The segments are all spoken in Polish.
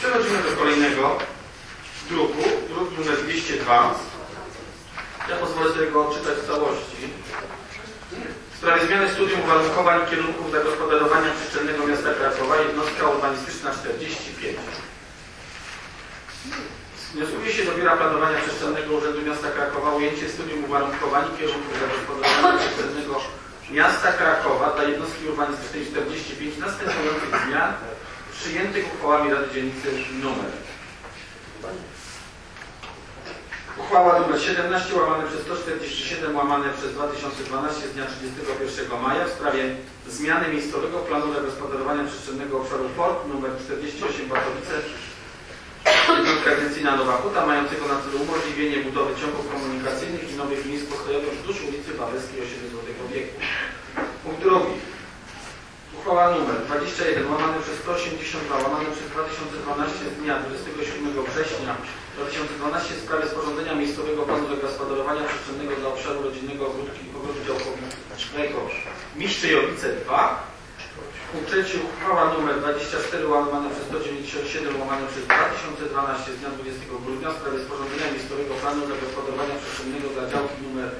Przechodzimy do kolejnego druku, druk numer 202. Ja pozwolę sobie go odczytać w całości. W sprawie zmiany studium uwarunkowań kierunków zagospodarowania przestrzennego miasta Krakowa, jednostka urbanistyczna 45. Wnioskuje się do Biura Planowania Przestrzennego Urzędu Miasta Krakowa ujęcie studium uwarunkowań kierunków zagospodarowania przestrzennego Miasta Krakowa dla jednostki urbanistycznej 45 następujących zmian przyjętych uchwałami Rady Dzielnicy numer. Uchwała nr 17 łamane przez 147 łamane przez 2012 z dnia 31 maja w sprawie zmiany miejscowego planu zagospodarowania przestrzennego obszaru port nr 48 Batowice jednostka Nowa Huta mającego na celu umożliwienie budowy ciągów komunikacyjnych i nowych miejsc postojowych wzdłuż ulicy Wawelskiej osiedlu Złotego Wieku. Punkt drugi. Uchwała nr 21 łamane przez 182 łamane przez 2012 z dnia 27 września 2012 w sprawie sporządzenia miejscowego planu zagospodarowania przestrzennego dla obszaru rodzinnego ogródki ogrodu działkowego Miszczyjowice 2. Punkt trzeci uchwała nr 24 łamane przez 197 łamane przez 2012 z dnia 20 grudnia w sprawie sporządzenia miejscowego planu zagospodarowania przestrzennego dla działki nr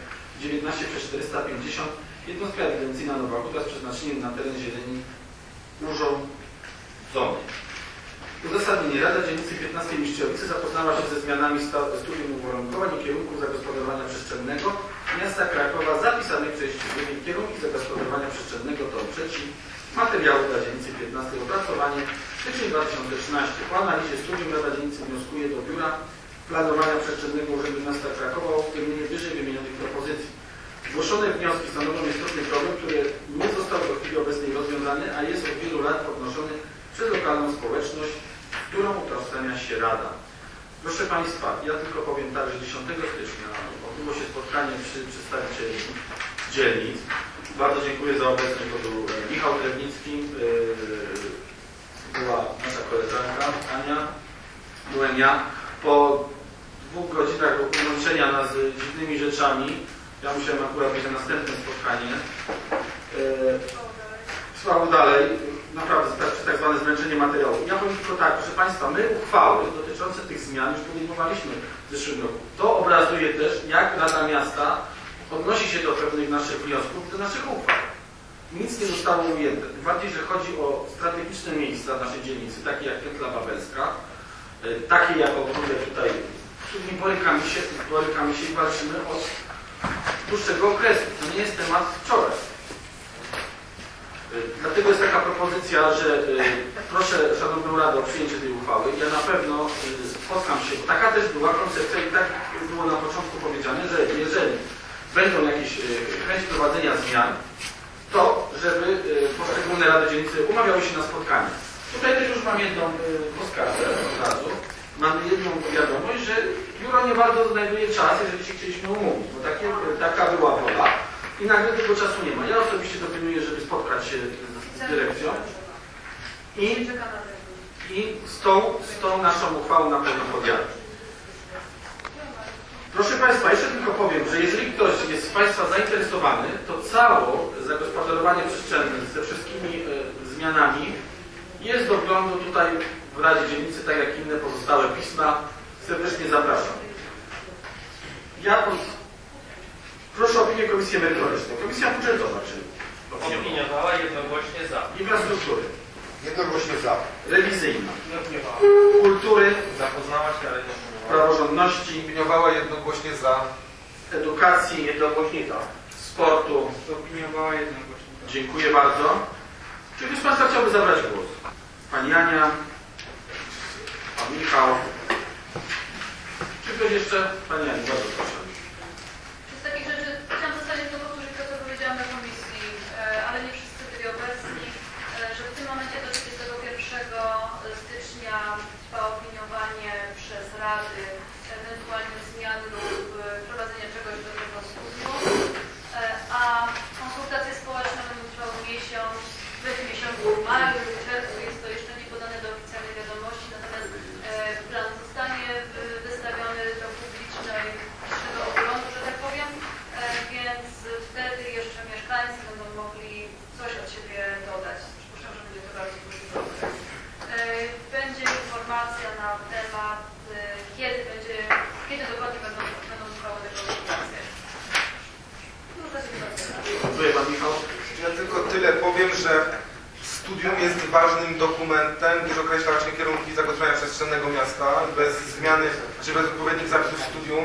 19 przez 450 jednostka ewidencyjna Nowa Huta z przeznaczeniem na teren zieleni urządzonej. Uzasadnienie. Rada Dzielnicy 15 Miszczowicy zapoznała się ze zmianami studium uwarunkowań i kierunków zagospodarowania przestrzennego miasta Krakowa zapisanych przez ściśliwie kierunki zagospodarowania przestrzennego to trzeci materiału dla Dzielnicy 15 opracowanie styczeń 2013. Po analizie studium Rada Dzielnicy wnioskuje do Biura Planowania Przestrzennego Urzędu Miasta Krakowa o uwzględnienie wyżej wymienionych propozycji. Zgłoszone wnioski stanowią istotny problem, który nie został do chwili obecnej rozwiązany, a jest od wielu lat podnoszony przez lokalną społeczność, którą utożsamia się Rada. Proszę Państwa, ja tylko powiem tak, że 10 stycznia odbyło się spotkanie przy przedstawicieli dzielnic. Bardzo dziękuję za obecność, bo był Michał Drewnicki, była nasza koleżanka Ania, byłem ja. Po dwóch godzinach łączenia nas z dziwnymi rzeczami, ja musiałem akurat mieć następne spotkanie, trwało dalej, naprawdę starczy tak zwane zmęczenie materiału. Ja powiem tylko tak, proszę Państwa, my uchwały dotyczące tych zmian już podejmowaliśmy w zeszłym roku. To obrazuje też, jak Rada Miasta odnosi się do pewnych naszych wniosków, do naszych uchwał. Nic nie zostało ujęte. Tym bardziej, że chodzi o strategiczne miejsca naszej dzielnicy, takie jak Pętla Babelska, takie jak ogródek tutaj, z którymi borykamy się, borykamy się i walczymy od dłuższego okresu. To nie jest temat wczoraj. Dlatego jest taka propozycja, że proszę Szanowną Radę o przyjęcie tej uchwały. Ja na pewno spotkam się, bo taka też była koncepcja i tak było na początku powiedziane, że jeżeli będą jakieś chęć prowadzenia zmian, to żeby poszczególne Rady Dzielnicy umawiały się na spotkanie. Tutaj też już mam jedną poskargę od razu. Mam jedną wiadomość, że biuro nie bardzo znajduje czas, jeżeli się chcieliśmy umówić, bo takie, taka była wola i nagle tego czasu nie ma. Ja osobiście dopilnuję, żeby spotkać się z dyrekcją i, i z, tą, z tą naszą uchwałą na pewno podjadę. Proszę Państwa, jeszcze tylko powiem, że jeżeli ktoś jest z Państwa zainteresowany, to całe zagospodarowanie przestrzenne ze wszystkimi e, zmianami jest do wglądu tutaj w Radzie Dzielnicy, tak jak inne pozostałe pisma. Serdecznie zapraszam. Ja proszę o opinię Komisji Merytorycznej. Komisja Budżetowa, czyli Opiniowała jednogłośnie za. Infrastruktury, Jednogłośnie za. Rewizyjna, Opiniowała. Kultury, Zapoznała się, ale nie opiniowała. Praworządności, Opiniowała jednogłośnie za. Edukacji, Jednogłośnie za. Sportu. Opiniowała jednogłośnie za. Dziękuję bardzo. Czy ktoś z Państwa chciałby zabrać głos? Pani Ania, Michał. Czy ktoś jeszcze? Pani Ania, bardzo proszę. Z takich rzeczy chciałam w zasadzie to powtórzyć to, co powiedziałam na komisji, e, ale nie wszyscy byli obecni, e, że w tym momencie do 31 stycznia trwa opiniowanie przez Rady ewentualnie zmian lub e, wprowadzenia czegoś do tego studium, e, a konsultacje społeczne będą trwały miesiąc, w miesiącu maju lub czerwcu, jest to jeszcze nie podane do oficjalnej wiadomości, natomiast e, plan zostanie wy- wystawiony do publicznej 3 powiem, że studium jest ważnym dokumentem, gdyż określa właśnie kierunki zagospodarowania przestrzennego miasta. Bez zmiany, czy bez odpowiednich zapisów studium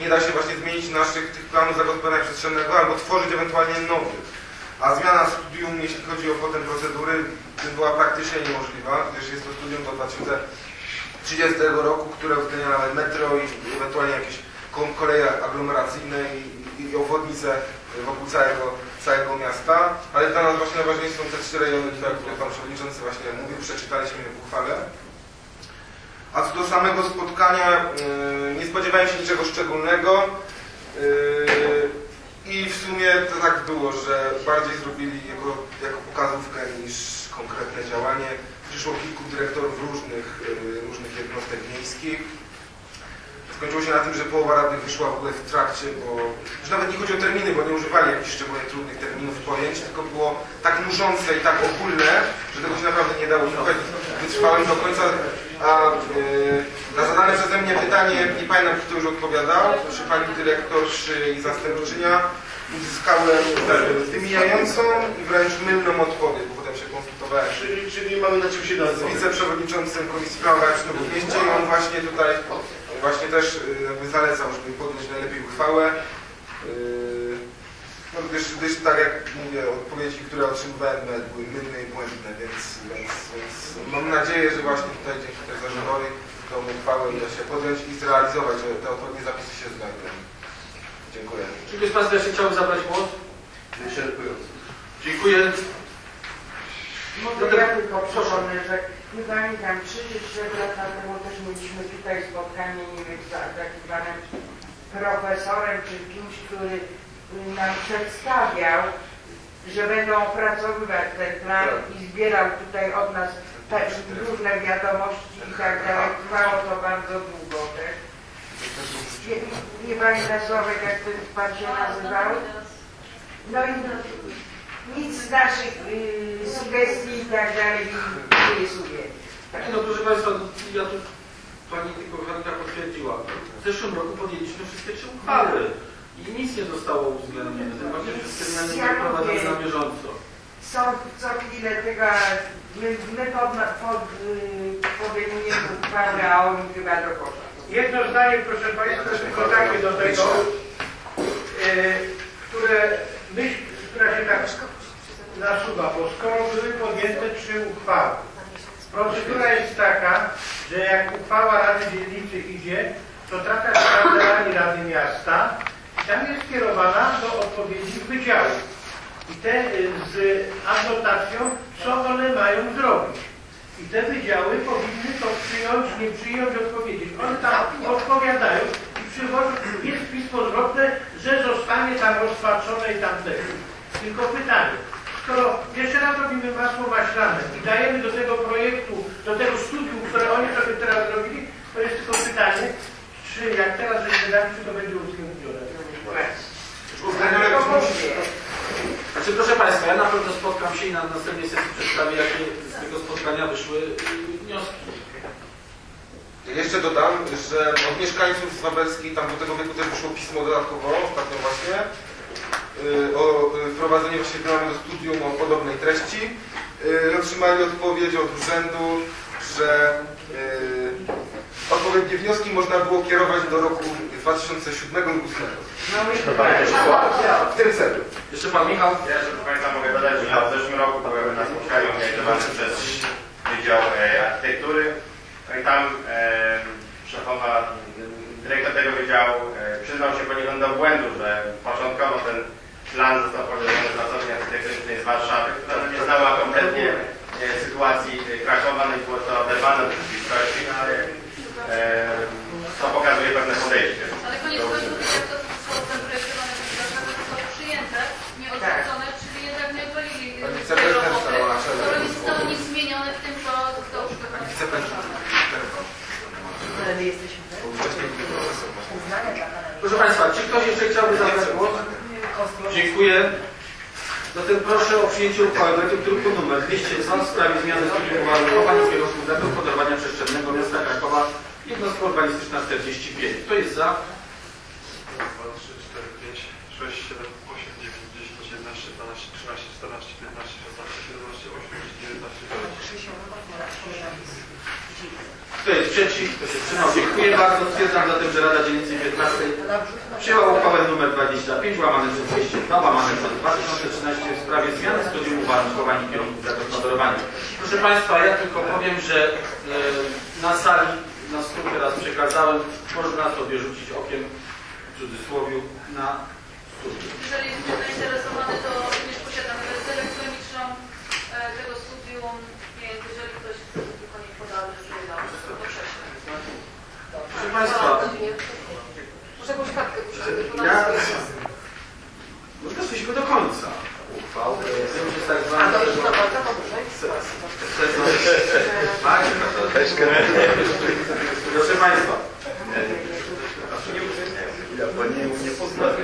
nie da się właśnie zmienić naszych tych planów zagospodarowania przestrzennego albo tworzyć ewentualnie nowych. A zmiana studium, jeśli chodzi o potem procedury, była praktycznie niemożliwa, gdyż jest to studium do 2030 roku, które uwzględnia metro i ewentualnie jakieś koleje aglomeracyjne i, i, i obwodnice wokół całego, całego miasta. Ale dla nas właśnie najważniejsze są te trzy rejony, które które Pan Przewodniczący właśnie mówił, przeczytaliśmy w uchwale. A co do samego spotkania, yy, nie spodziewałem się niczego szczególnego. Yy, I w sumie to tak było, że bardziej zrobili jako, jako pokazówkę niż konkretne działanie. Przyszło kilku dyrektorów różnych, yy, różnych jednostek miejskich. Skończyło się na tym, że połowa radnych wyszła w ogóle w trakcie, bo już nawet nie chodzi o terminy, bo nie używali jakichś szczególnie trudnych terminów pojęć, tylko było tak nużące i tak ogólne, że tego się naprawdę nie dało słuchać. Wytrwałem do końca, a yy, na zadane przeze mnie pytanie, nie pamiętam kto już odpowiadał, czy pani dyrektor, czy jej zastępczynia, uzyskałem wymijającą i wręcz mylną odpowiedź, bo potem się konsultowałem Czyli, czyli mamy na czym się z nazywać. wiceprzewodniczącym Komisji Prawa w mieście i on właśnie tutaj właśnie też y, jakby zalecał, żeby podjąć najlepiej uchwałę. Yy, No gdyż, gdyż tak jak mówię, odpowiedzi, które otrzymywałem były mylne i błędne, więc, więc, więc mam nadzieję, że właśnie tutaj dzięki tej zarządowi tą uchwałę uda się podjąć i zrealizować, że te odpowiednie zapisy się znajdą. Dziękuję. Czy ktoś z Państwa jeszcze chciałby zabrać głos? Wyczerpująco. Dziękuję. Może ja tylko przypomnę, że nie pamiętam, 3 czy 4 lata temu też mieliśmy tutaj spotkanie, nie wiem, z takim panem profesorem czy kimś, który nam przedstawiał, że będą opracowywać ten plan i zbierał tutaj od nas te różne wiadomości i tak dalej. Trwało to bardzo długo też. Nie, nie pamiętam Sławek, jak ten pan się nazywał. No i nic z naszych y, sugestii i tak dalej nie rysuje. No proszę Państwa, ja tu Pani tylko Hanka potwierdziła. W zeszłym roku podjęliśmy wszystkie trzy uchwały i nic nie zostało uwzględnione. Tym bardziej, że terminy nie Ja prowadzone na bieżąco. Są co chwilę tego, my, my pod, pod, y, podejmujemy uchwałę, a oni chyba do kosza. Jedno zdanie, proszę Państwa, tylko takie do tego, e, które myśl, która się tak nasuwa, bo skoro były podjęte trzy uchwały, procedura jest taka, że jak uchwała Rady Dzielnicy idzie, to trafia do Kancelarii Rady Miasta i tam jest kierowana do odpowiednich wydziałów. I te y, z adnotacją, co one mają zrobić. I te wydziały powinny to przyjąć, nie przyjąć, odpowiedzieć. One tam odpowiadają i przywożą, jest pismo zwrotne, że zostanie tam rozpatrzone i tam też. Tylko pytanie, skoro jeszcze raz robimy masło maślane i dajemy do tego projektu, do tego studium, które oni sobie teraz zrobili, to jest tylko pytanie, czy jak teraz będzie dać, czy to będzie uwzględnione. Znaczy proszę Państwa, ja na pewno spotkam się i na następnej sesji przedstawię, jakie z tego spotkania wyszły y, wnioski. Jeszcze dodam, że od mieszkańców z Wawelskiej tam do tego wieku też wyszło pismo dodatkowo, ostatnio właśnie, o y, wprowadzeniu właśnie planu do studium o podobnej treści. Y, Otrzymali odpowiedź od urzędu, że y, odpowiednie wnioski można było kierować do roku 2007 lub 2008. No W tym celu. Jeszcze Pan Michał? Ja jeszcze do Państwa mogę dodać, że w zeszłym roku byłem na spotkaniu organizowanym przez Wydział e, Architektury. No i tam e, szefowa, dyrektor tego wydziału e, przyznał się poniekąd do błędu, że początkowo ten plan został powierzony pracowni architektonicznej z Warszawy, która no nie znała kompletnie e, sytuacji e, Krakowa, no i było to oderwane od rzeczywistości, no ale e, to pokazuje pewne podejście. Ale koniec końców, jak to zostało ten projektowane przez Warszawę, zostało przyjęte, nie odrzucone, czyli jednak nie odwalili Pani tej wiceprezydent roboty, stała na czele skoro nie tego zostało nic zmienione w tym, co zostało przygotowane. Proszę Państwa, czy ktoś jeszcze chciałby zabrać głos? Dziękuję. Zatem proszę o przyjęcie uchwały w druku nr 202 w sprawie zmiany stylu uwarunkowań kierunku podawania przestrzennego miasta Krakowa jednostka urbanistyczna 45. Kto jest za? 2, 3, 4, 5, 6, 7, 8, 9, 10, 11, 12, 13, 14, 15, 16, 17, 18, 19, 20. Kto jest przeciw? Kto się wstrzymał? Dziękuję bardzo. Stwierdzam zatem, że Rada Dzielnicy 15 przyjęła uchwałę nr 25 łamane przez 202 łamane przez 2013 w sprawie zmiany studium uwarunkowań i kierunków zagospodarowania. Proszę Państwa, ja tylko powiem, że e, na sali, na stół teraz przekazałem, można sobie rzucić okiem w cudzysłowie na studium. Jeżeli jest zainteresowany, to również posiadamy wersję elektroniczną e, tego studium, więc jeżeli ktoś chce, to tylko niech poda adres mailowy, to prześlę. Proszę Państwa, Muszę jakąś kartkę ja... Może szliśmy do końca uchwał. Że tak zwany... A to już na bardzo. Tak, Proszę Państwa, Ja pani nie poznałem.